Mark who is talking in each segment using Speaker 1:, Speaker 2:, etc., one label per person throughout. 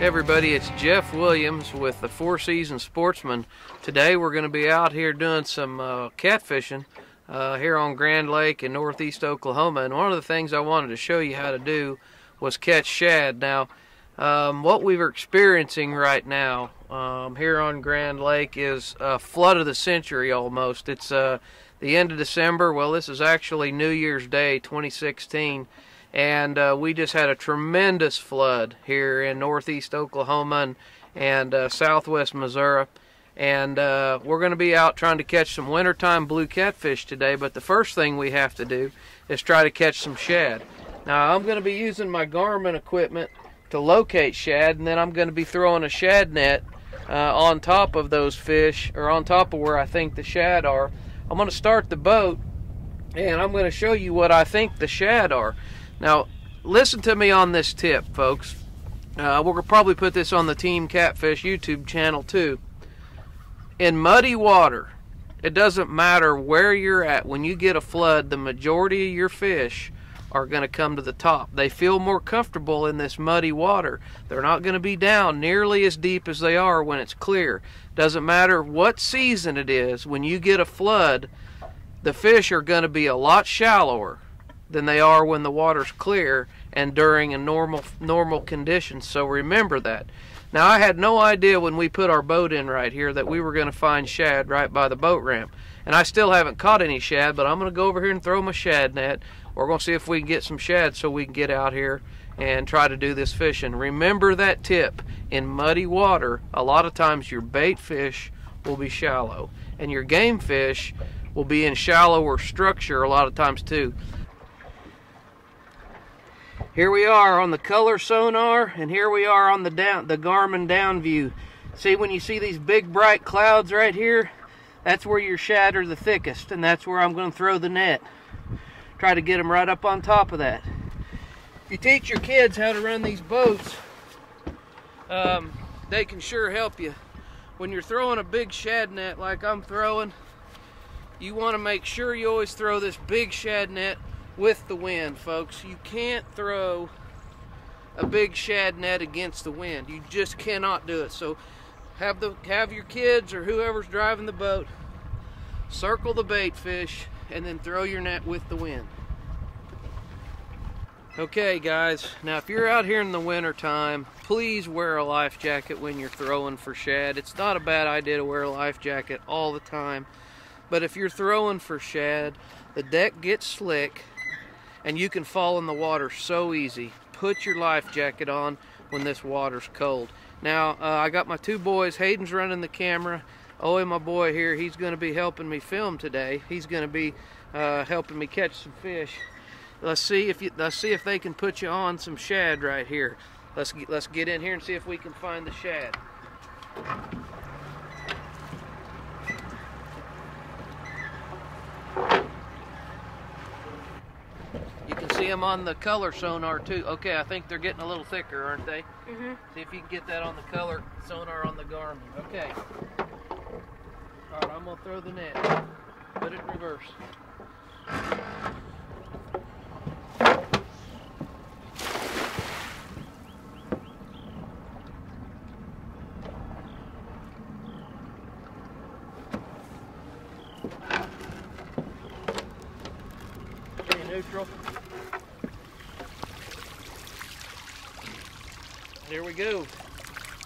Speaker 1: Everybody, it's Jeff Williams with the Four Seasons Sportsman. Today we're going to be out here doing some uh, catfishing uh, here on Grand Lake in northeast Oklahoma. And one of the things I wanted to show you how to do was catch shad. Now, um, what we're experiencing right now um, here on Grand Lake is a flood of the century almost. It's uh, the end of December. Well, this is actually New Year's Day 2016 and uh, we just had a tremendous flood here in northeast Oklahoma and, and uh, southwest Missouri. And uh, we're going to be out trying to catch some wintertime blue catfish today, but the first thing we have to do is try to catch some shad. Now, I'm going to be using my Garmin equipment to locate shad, and then I'm going to be throwing a shad net uh, on top of those fish, or on top of where I think the shad are. I'm going to start the boat, and I'm going to show you what I think the shad are. Now, listen to me on this tip, folks. Uh, we'll probably put this on the Team Catfish YouTube channel too. In muddy water, it doesn't matter where you're at. When you get a flood, the majority of your fish are going to come to the top. They feel more comfortable in this muddy water. They're not going to be down nearly as deep as they are when it's clear. Doesn't matter what season it is, when you get a flood, the fish are going to be a lot shallower than they are when the water's clear and during a normal normal conditions. So remember that. Now I had no idea when we put our boat in right here that we were going to find shad right by the boat ramp. And I still haven't caught any shad, but I'm going to go over here and throw my shad net. We're going to see if we can get some shad so we can get out here and try to do this fishing. Remember that tip. In muddy water, a lot of times your bait fish will be shallow and your game fish will be in shallower structure a lot of times too. Here we are on the color sonar, and here we are on the down the Garmin down view. See when you see these big bright clouds right here, that's where your shad are the thickest, and that's where I'm going to throw the net. Try to get them right up on top of that. If you teach your kids how to run these boats, um, they can sure help you. When you're throwing a big shad net like I'm throwing, you want to make sure you always throw this big shad net with the wind, folks. You can't throw a big shad net against the wind. You just cannot do it. So have the have your kids or whoever's driving the boat circle the bait fish and then throw your net with the wind. Okay guys, now if you're out here in the winter time, please wear a life jacket when you're throwing for shad. It's not a bad idea to wear a life jacket all the time, but if you're throwing for shad, the deck gets slick and you can fall in the water so easy. Put your life jacket on when this water's cold. Now, uh, I got my two boys. Hayden's running the camera. Owen, my boy here, he's going to be helping me film today. He's going to be uh, helping me catch some fish. Let's see if you, let's see if they can put you on some shad right here. Let's get, let's get in here and see if we can find the shad. see them on the color sonar too. Okay, I think they're getting a little thicker, aren't they?
Speaker 2: Mm -hmm.
Speaker 1: See if you can get that on the color sonar on the Garmin. Okay. All right, I'm gonna throw the net. Put it in reverse. neutral. there we go.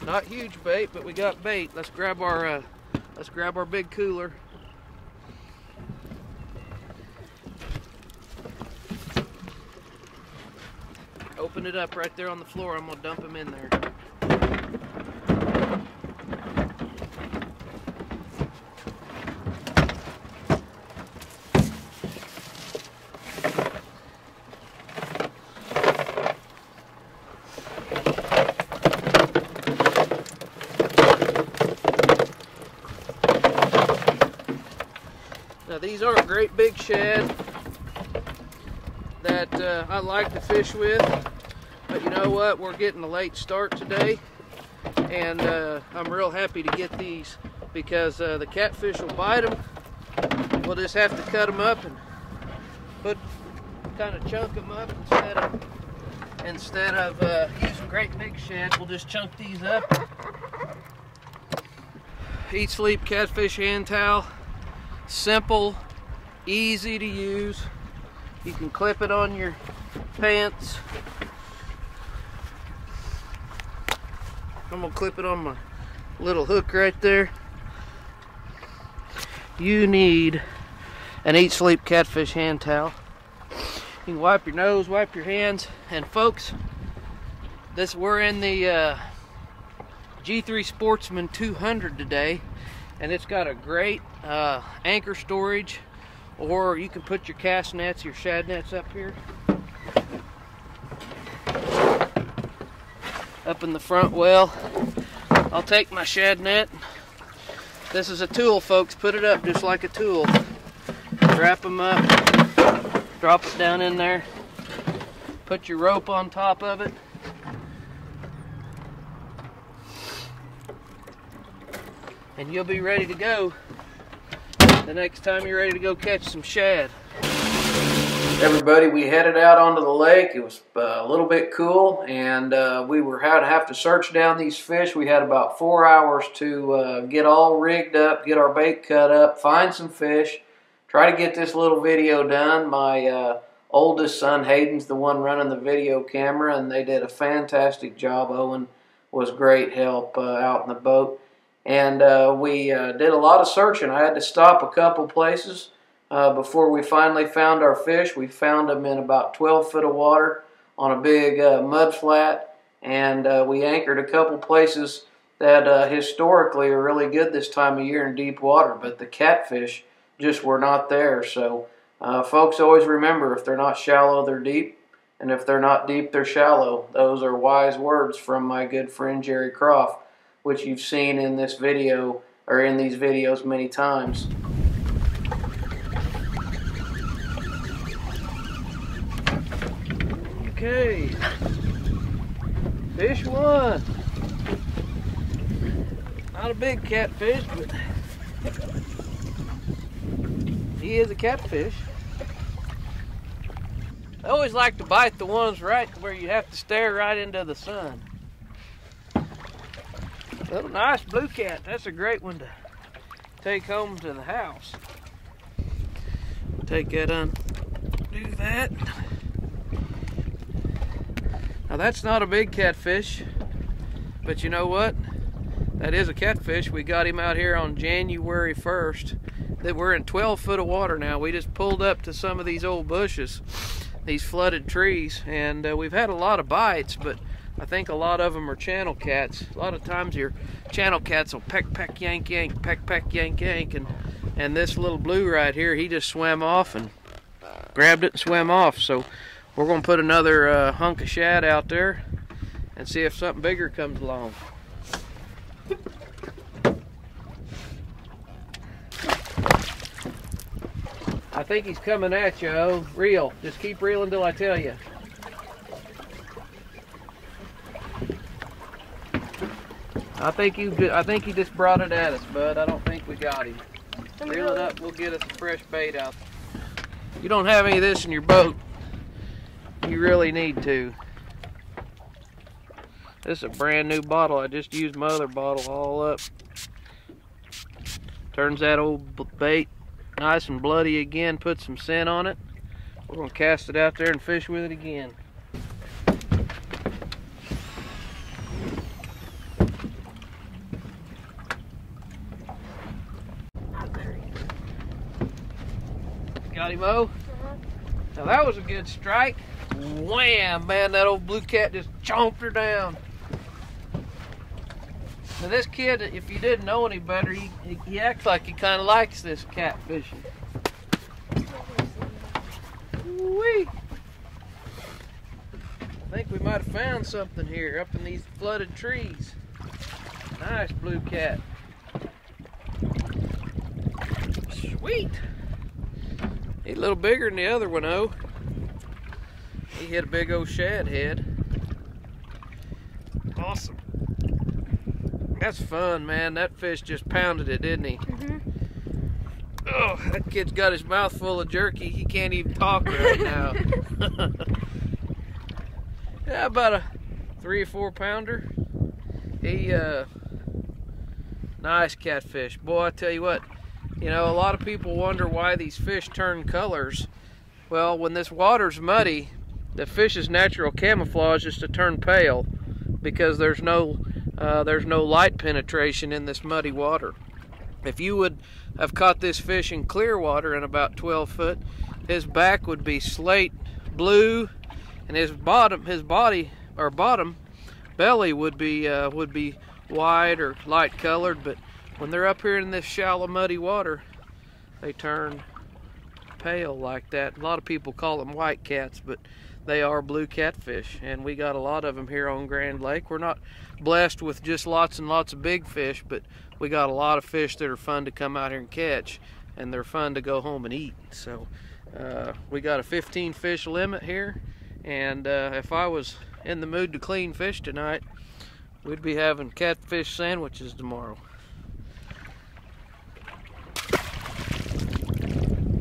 Speaker 1: Not huge bait, but we got bait. Let's grab our uh, let's grab our big cooler. Open it up right there on the floor. I'm gonna dump them in there. These aren't great big shad that uh, I like to fish with, but you know what? We're getting a late start today, and uh, I'm real happy to get these because uh, the catfish will bite them. We'll just have to cut them up and put kind of chunk them up instead of instead of uh, using great big sheds, we'll just chunk these up. Eat Sleep Catfish Hand Towel. Simple, easy to use. You can clip it on your pants. I'm gonna clip it on my little hook right there. You need an Eat Sleep Catfish hand towel. You can wipe your nose, wipe your hands, and folks, this we're in the uh, G3 Sportsman 200 today, and it's got a great uh, anchor storage, or you can put your cast nets, your shad nets up here. Up in the front well. I'll take my shad net. This is a tool, folks. Put it up just like a tool. Wrap them up. Drop it down in there. Put your rope on top of it. And you'll be ready to go the next time you're ready to go catch some shad. Everybody, we headed out onto the lake. It was uh, a little bit cool, and uh, we were had to have to search down these fish. We had about four hours to uh, get all rigged up, get our bait cut up, find some fish, try to get this little video done. My uh, oldest son Hayden's the one running the video camera, and they did a fantastic job. Owen was great help uh, out in the boat, and uh, we did a lot of searching. I had to stop a couple places uh, before we finally found our fish. We found them in about 12 foot of water on a big uh, mud flat, and uh, we anchored a couple places that uh, historically are really good this time of year in deep water, but the catfish just were not there. So, uh, folks, always remember if they're not shallow, they're deep. And if they're not deep, they're shallow. Those are wise words from my good friend Jerry Croft, which you've seen in this video or in these videos many times. Okay. Fish one. Not a big catfish, but he is a catfish. I always like to bite the ones right where you have to stare right into the sun. Little nice blue cat. That's a great one to take home to the house. Take that on. Do that. Now that's not a big catfish, but you know what? That is a catfish. We got him out here on January 1st. That we're in 12 foot of water now. We just pulled up to some of these old bushes, these flooded trees, and uh, we've had a lot of bites, but I think a lot of them are channel cats. A lot of times your channel cats will peck, peck, yank, yank, peck, peck, yank, yank, and and this little blue right here, he just swam off and grabbed it and swam off. So we're going to put another uh, hunk of shad out there and see if something bigger comes along. I think he's coming at you, oh, reel. Just keep reeling until I tell you. I think you I think he just brought it at us, bud. I don't think we got him. Reel it up, we'll get us a fresh bait out. You don't have any of this in your boat. You really need to. This is a brand new bottle. I just used my other bottle all up. Turns that old bait nice and bloody again. Put some scent on it. We're going to cast it out there and fish with it again. Got him, O? Now that was a good strike. Wham! Man, that old blue cat just chomped her down. Now this kid, if you didn't know any better, he, he acts like he kind of likes this cat fishing. Wee! I think we might have found something here up in these flooded trees. Nice blue cat. Sweet! He's a little bigger than the other one, oh. He hit a big old shad head. Awesome. That's fun, man. That fish just pounded it, didn't he?
Speaker 2: Mm -hmm.
Speaker 1: Oh, that kid's got his mouth full of jerky. He can't even talk right now. Yeah, about a three or four pounder. He, uh, nice catfish. Boy, I tell you what, you know, a lot of people wonder why these fish turn colors. Well, when this water's muddy, the fish's natural camouflage is to turn pale because there's no uh, there's no light penetration in this muddy water. If you would have caught this fish in clear water in about 12 foot, his back would be slate blue, and his bottom, his body or bottom belly would be uh, would be white or light colored. But when they're up here in this shallow, muddy water, they turn pale like that. A lot of people call them white cats, but they are blue catfish, and we got a lot of them here on Grand Lake. We're not blessed with just lots and lots of big fish, but we got a lot of fish that are fun to come out here and catch, and they're fun to go home and eat. So uh, we got a 15 fish limit here, and uh, if I was in the mood to clean fish tonight, we'd be having catfish sandwiches tomorrow.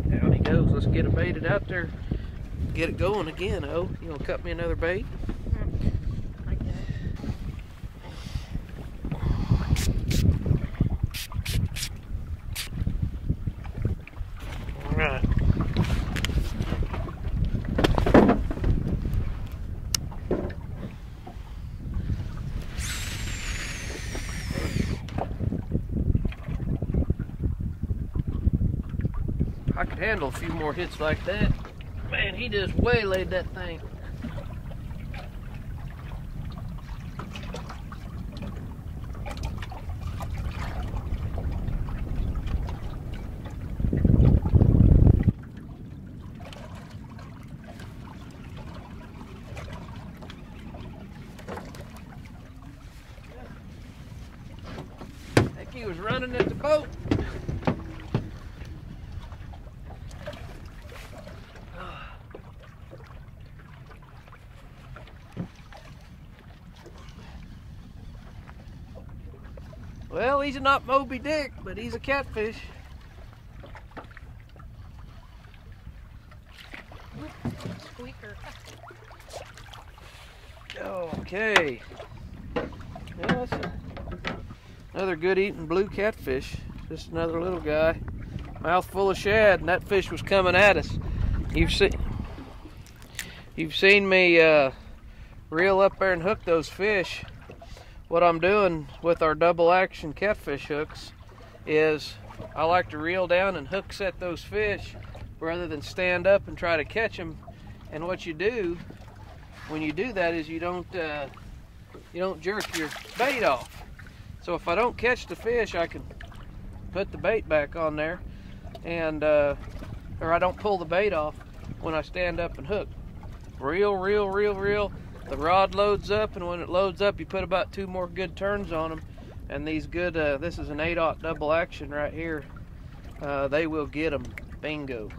Speaker 1: Down he goes. Let's get it baited out there get it going again, Oh. You gonna cut me another bait? Handle a few more hits like that. Man, he just waylaid that thing. I think he was running at the boat. Well, he's not Moby Dick, but he's a catfish. Okay. Yeah, another good eating blue catfish. Just another little guy. Mouth full of shad, and that fish was coming at us. You've seen you've seen me uh, reel up there and hook those fish what I'm doing with our double action catfish hooks is I like to reel down and hook set those fish rather than stand up and try to catch them. And what you do when you do that is you don't uh, you don't jerk your bait off. So if I don't catch the fish, I can put the bait back on there, and uh, or I don't pull the bait off when I stand up and hook. Reel, reel, reel, reel the rod loads up and when it loads up you put about two more good turns on them and these good uh, this is an 8 double action right here. Uh, they will get them bingo.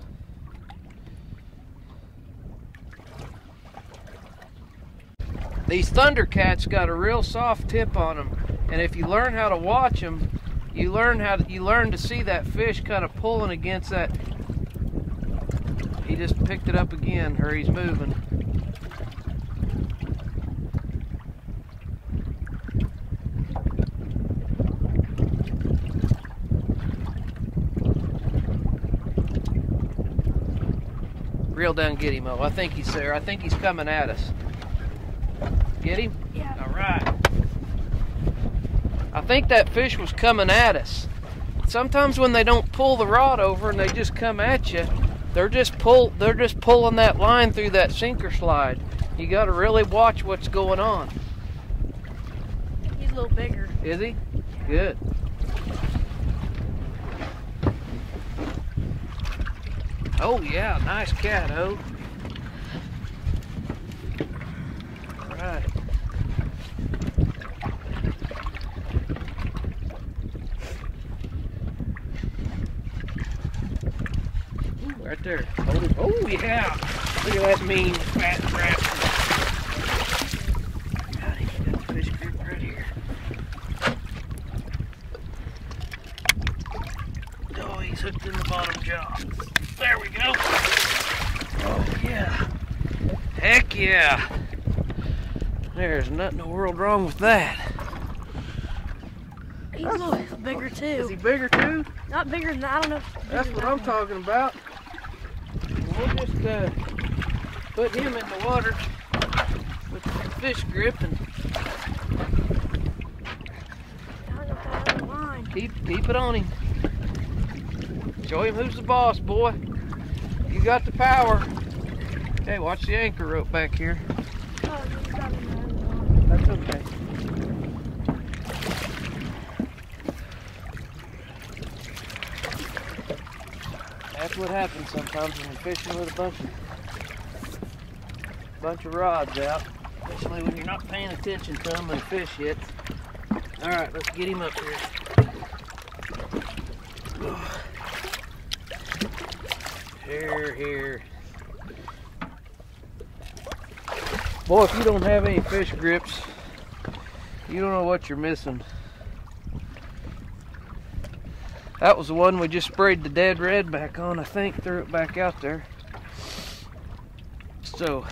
Speaker 1: These thundercats got a real soft tip on them and if you learn how to watch them you learn how to you learn to see that fish kind of pulling against that. He just picked it up again or he's moving Reel down, get him, oh. I think he's there. I think he's coming at us. Get him?
Speaker 2: Yeah.
Speaker 1: All right. I think that fish was coming at us. Sometimes when they don't pull the rod over and they just come at you, they're just pull they're just pulling that line through that sinker slide. You got to really watch what's going on.
Speaker 2: He's a little bigger.
Speaker 1: Is he? Good. Oh yeah, nice cat, oh. All right. Ooh, right there. Oh, oh yeah. Look at that mean fat rascal. Got him. Got the fish grip right here. Oh, he's hooked in the bottom jaw. There we go. Oh, yeah. There's nothing in the world wrong with that.
Speaker 2: He's a little bigger too.
Speaker 1: Is he bigger too?
Speaker 2: Not bigger than I don't know.
Speaker 1: That's what I'm talking about. We'll just uh, put him in the water with the fish grip and
Speaker 2: that. I got that other line.
Speaker 1: keep keep it on him. Show him who's the boss, boy. You got the power. Hey, watch the anchor rope back here.
Speaker 2: Oh.
Speaker 1: That's okay. That's what happens sometimes when you're fishing with a bunch of bunch of rods out, especially when you're not paying attention to them and fish hit. All right, let's get him up here. Here, here. Boy, if you don't have any fish grips, you don't know what you're missing. That was the one we just sprayed the dead red back on, I think, threw it back out there. So,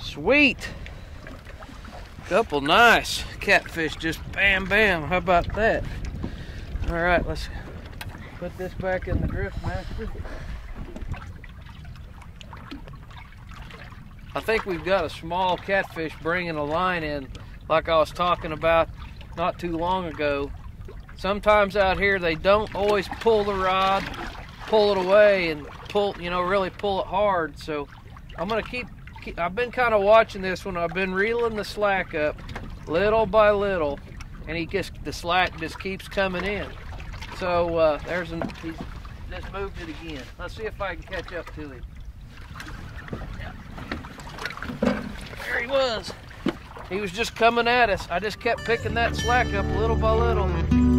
Speaker 1: sweet. Couple nice catfish, just bam bam. How about that? All right, let's put this back in the drift master. I think we've got a small catfish bringing a line in, like I was talking about not too long ago. Sometimes out here they don't always pull the rod, pull it away, and pull, you know, really pull it hard. So I'm gonna keep. keep I've been kind of watching this one. I've been reeling the slack up, little by little, and he just the slack just keeps coming in. So uh, there's an. He's just moved it again. Let's see if I can catch up to him. There he was. He was just coming at us. I just kept picking that slack up little by little.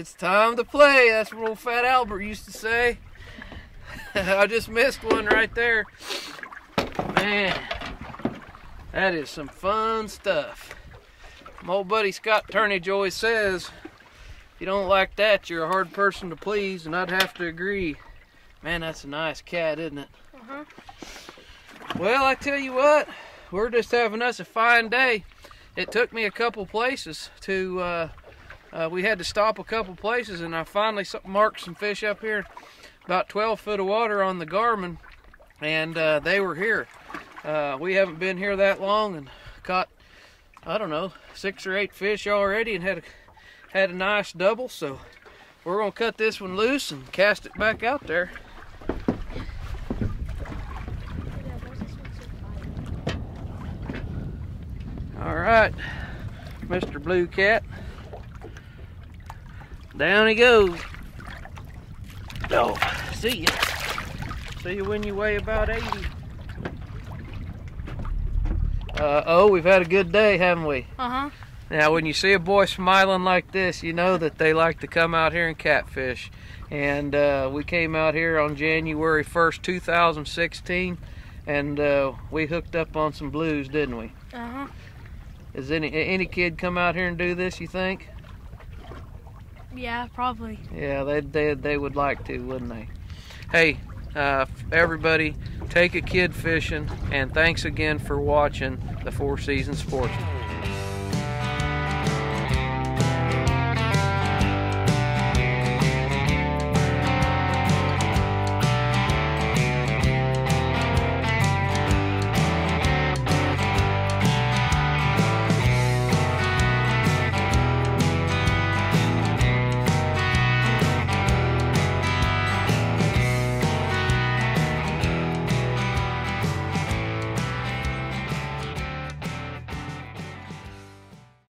Speaker 1: It's time to play. That's what old Fat Albert used to say. I just missed one right there. Man, that is some fun stuff. My old buddy Scott Turnage always says, if you don't like that, you're a hard person to please, and I'd have to agree. Man, that's a nice cat, isn't it?
Speaker 2: Uh-huh.
Speaker 1: Well, I tell you what, we're just having us a fine day. It took me a couple places to, uh, uh, we had to stop a couple places, and I finally marked some fish up here, about 12 foot of water on the Garmin, and uh, they were here. Uh, we haven't been here that long and caught, I don't know, six or eight fish already and had a, had a nice double, so we're gonna cut this one loose and cast it back out there. All right, Mr. Blue Cat. Down he goes. Oh, see ya. See you when you weigh about 80. Uh, oh, we've had a good day, haven't we?
Speaker 2: Uh-huh.
Speaker 1: Now, when you see a boy smiling like this, you know that they like to come out here and catfish. And uh, we came out here on January 1st, 2016, and uh, we hooked up on some blues, didn't we?
Speaker 2: Uh-huh.
Speaker 1: Is any any kid come out here and do this? You think?
Speaker 2: Yeah, probably.
Speaker 1: Yeah, they they they would like to, wouldn't they? Hey, uh, everybody, take a kid fishing, and thanks again for watching the Four Seasons Sportsman.